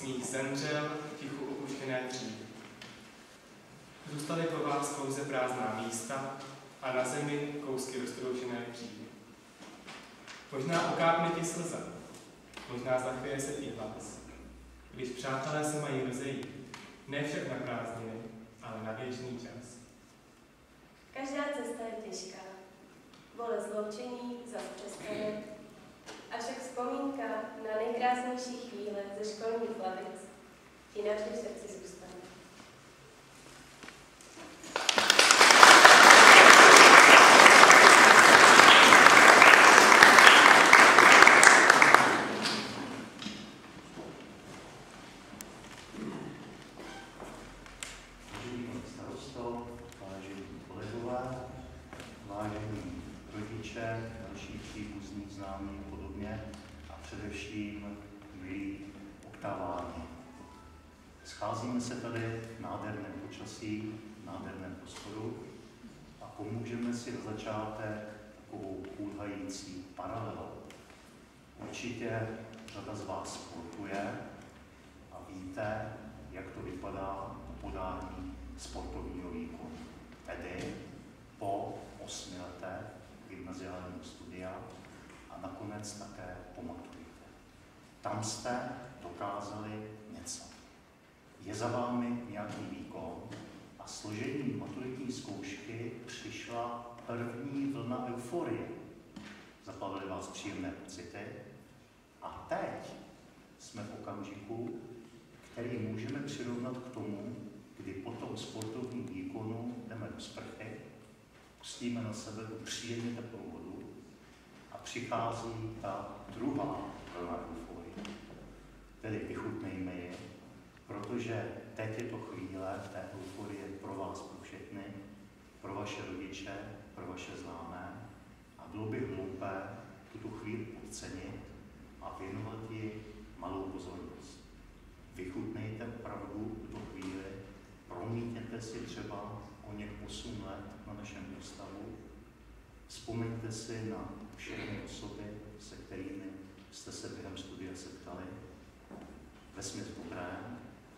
Smích zemřel, tichu opuštěné třídy. Zůstaly po vás pouze prázdná místa a na zemi kousky roztroušené třídy. Možná okápne ti slza, možná zachvěje se ti hlas, když přátelé se mají rozejít, ne však na prázdniny, ale na věčný čas. Každá cesta je těžká. Bolest zloučení zas přestane. Avšak vzpomínka na nejkrásnější chvíle ze školních lavic ti navždy v srdci zůstane. Vážený pane starosto, vážení kolegové, vážení rodiče, další příbuzní, známí a podobně a především milí oktaváni. Scházíme se tady v nádherném počasí, v nádherném prostoru a pomůžeme si na začátek takovou kulhající paralelou. Určitě řada z vás sportuje a víte, jak to vypadá po podání sportovního výkonu. Tedy po osmi letech gymnaziálního studia a nakonec také po maturitě. Tam jste dokázali něco. Je za vámi nějaký výkon a složení maturitní zkoušky první vlna euforie. Zaplavily vás příjemné pocity a teď jsme v okamžiku, který můžeme přirovnat k tomu, kdy po tom sportovním výkonu jdeme do sprchy, pustíme na sebe příjemně teplou vodu a přichází ta druhá vlna euforie. Tedy vychutnejme je, protože teď je to chvíle té euforie pro vás, pro všechny, pro vaše rodiče, pro vaše známé a bylo by hloupé tuto chvíli podcenit a věnovat ji malou pozornost. Vychutnejte opravdu tuto chvíli, promítněte si třeba o něch 8 let na našem postavu, vzpomeňte si na všechny osoby, se kterými jste se během studia setkali, ve směs dobré,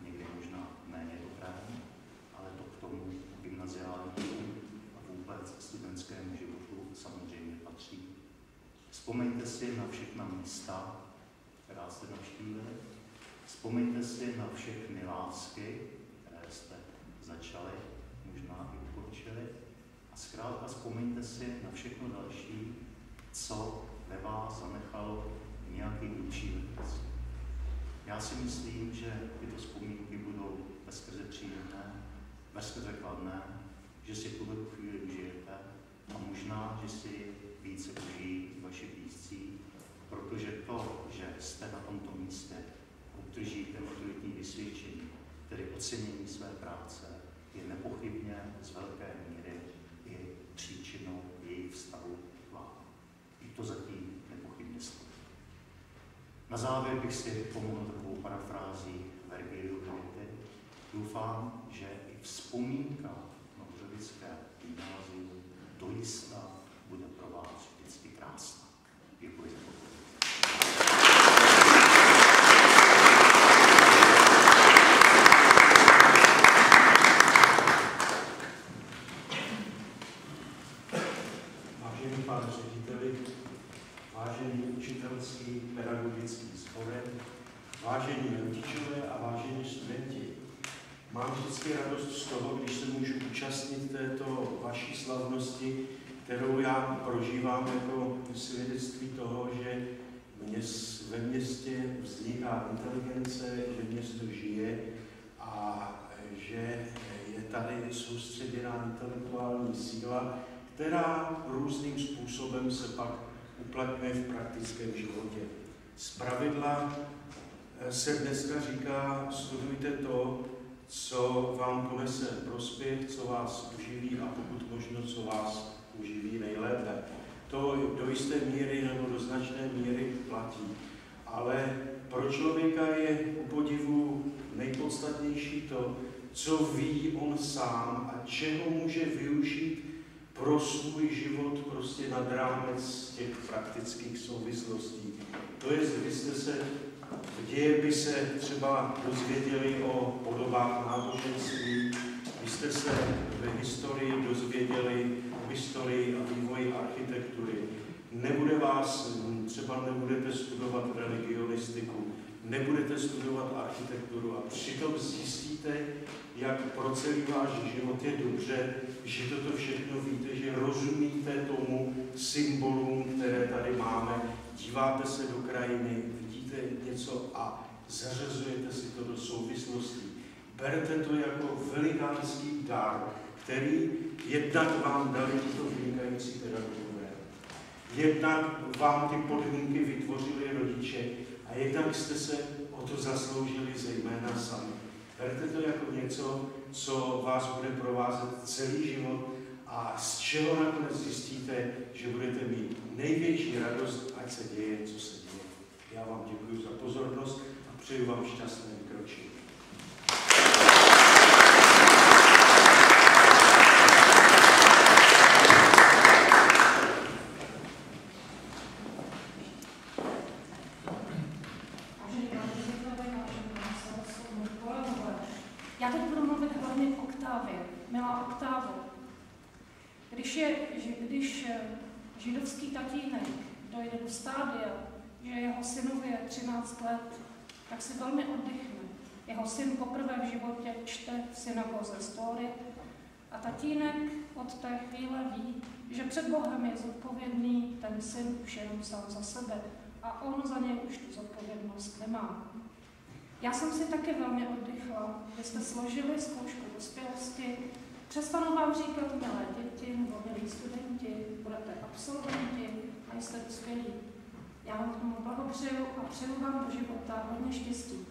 někdy možná méně dobré, ale to k tomu gymnaziálnímu a vůbec studentskému životu samozřejmě patří. Vzpomeňte si na všechna místa, která jste navštívili. Vzpomeňte si na všechny lásky, které jste začali, možná i ukončili. A zkrátka vzpomeňte si na všechno další, co ve vás zanechalo nějaký vliv. Já si myslím, že tyto vzpomínky budou bezkrze příjemné, bezkrze kladné, že si tuhle chvíli užijete a možná, že si více užijí vaši blízcí, protože to, že jste na tomto místě, obdržíte maturitní vysvědčení, tedy ocenění své práce, je nepochybně z velké míry i příčinou jejich vztahu k vám. I to zatím nepochybně stojí. Na závěr bych si pomohl takovou parafrází Vergiliu. Doufám, že i vzpomínka na Uřovické gymnázium dojista bude pro vás vždycky krásná. Děkuji za pozornost. Učitelský pedagogický sbore, vážení rodičové a vážení studenti, mám vždycky radost z toho, když se můžu účastnit této vaší slavnosti, kterou já prožívám jako svědectví toho, že měs, ve městě vzniká inteligence, že město žije a že je tady soustředěná intelektuální síla, která různým způsobem se pak uplatňuje v praktickém životě. Z pravidla se dneska říká, studujte to, co vám ponese prospěch, co vás uživí a pokud možno, co vás uživí nejlépe. To do jisté míry nebo do značné míry platí. Ale pro člověka je u podivu nejpodstatnější to, co ví on sám a čeho může využít pro svůj život prostě nad rámec těch praktických souvislostí. To je, vy jste se v dějepise třeba dozvěděli o podobách náboženství, vy jste se ve historii dozvěděli o historii a vývoji architektury. Nebude vás, třeba nebudete studovat religionistiku, nebudete studovat architekturu a přitom zjistíte, jak pro celý váš život je dobře, že toto všechno víte, že rozumíte tomu symbolům, které tady máme, díváte se do krajiny, něco a zařazujete si to do souvislostí. Berte to jako velikánský dar, který jednak vám dali tyto vynikající pedagogové, jednak vám ty podmínky vytvořili rodiče a jednak jste se o to zasloužili zejména sami. Berte to jako něco, co vás bude provázet celý život a z čeho nakonec zjistíte, že budete mít největší radost, ať se děje, co se děje. Já vám děkuji za pozornost a přeju vám šťastné vykročení. Já budu mluvit Oktávo, když, je, když eh, židovský tatínek dojde do stádia, že jeho synovi je 13 let, tak si velmi oddychne. Jeho syn poprvé v životě čte v synagoze story a tatínek od té chvíle ví, že před Bohem je zodpovědný ten syn už jenom sám za sebe a on za něj už tu zodpovědnost nemá. Já jsem si taky velmi oddychla, že jste složili zkoušku dospělosti, přestanu vám říkat milé děti nebo milí studenti, budete absolventi a jste dospělí. Já vám k tomu blahopřeju a přeju vám do života hodně štěstí.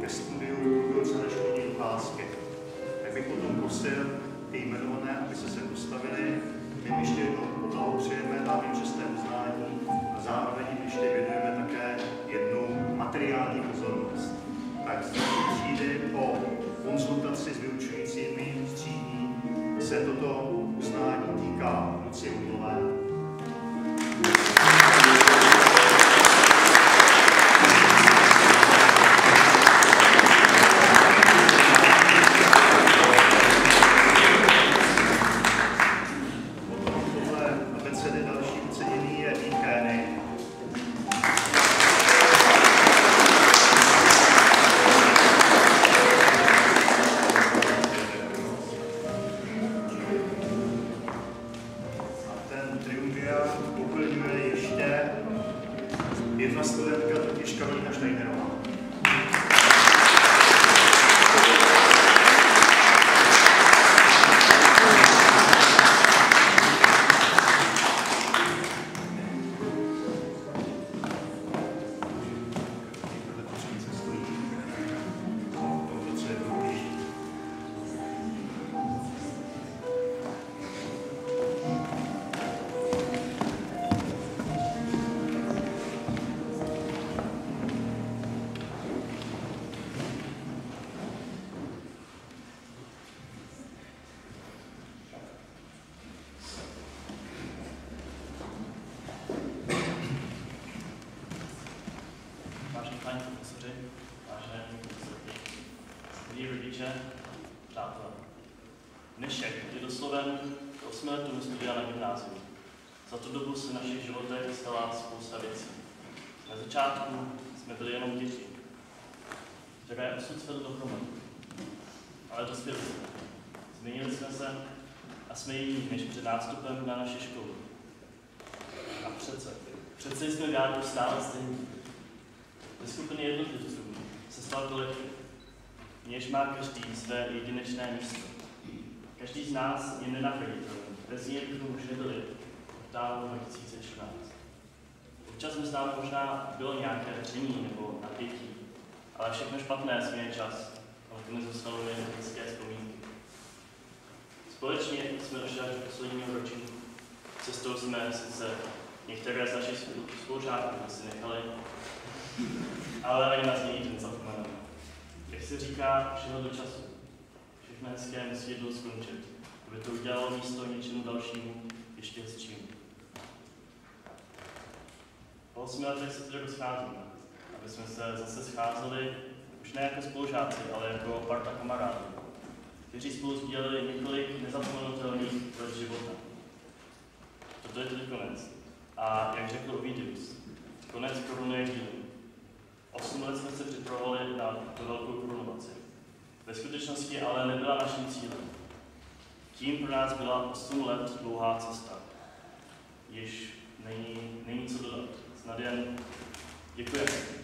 ke studiu Jurgilce zahraniční školní docházky. Tak bych potom prosil ty jmenované, aby se se dostavili. My ještě jednou poblahopřejeme, dáme jim čestné uznání a zároveň ještě věnujeme také jednu materiální pozornost. Tak přijde po konzultaci s vyučujícími v se toto uznání týká Lucie Udlové, rodiče, přátelé. Dnešek je dosloven k 8 letům studia na gymnáziu. Za tu dobu se v našich životech stala spousta věcí. Na začátku jsme byli jenom děti, které osud svedl dohromady. Ale dospěli jsme. Změnili jsme se a jsme jiní než před nástupem na naši školu. A přece, přece jsme v stále stejní. Ze skupiny jednotlivců se stal kolektiv, v něž má každý své jedinečné místo. Každý z nás je nenahraditelný, bez něj bychom už nebyli v dávno 2014. Občas mezi námi možná bylo nějaké ření nebo napětí, ale všechno špatné směje čas, ale to nezůstalo jen hezké vzpomínky. Společně jsme došli až do posledního ročníku. Cestou jsme sice některé z našich spolu- spolužáků asi nechali ale ani nás není nezapomeneme. Jak se říká, všeho do času. Všechno hezké musí jednou skončit, aby to udělalo místo něčemu dalšímu, ještě hezčímu. Po osmi letech se tedy rozcházíme, aby jsme se zase scházeli už ne jako spolužáci, ale jako parta kamarádů, kteří spolu sdíleli několik nezapomenutelných let života. Toto je tedy konec. A jak řekl Ovidius, konec korunuje dílu. Osm let jsme se připravovali na tu velkou korunovaci. Ve skutečnosti ale nebyla naším cílem. Tím pro nás byla 8 let dlouhá cesta. Již není, není co dodat. Snad jen. Děkujeme.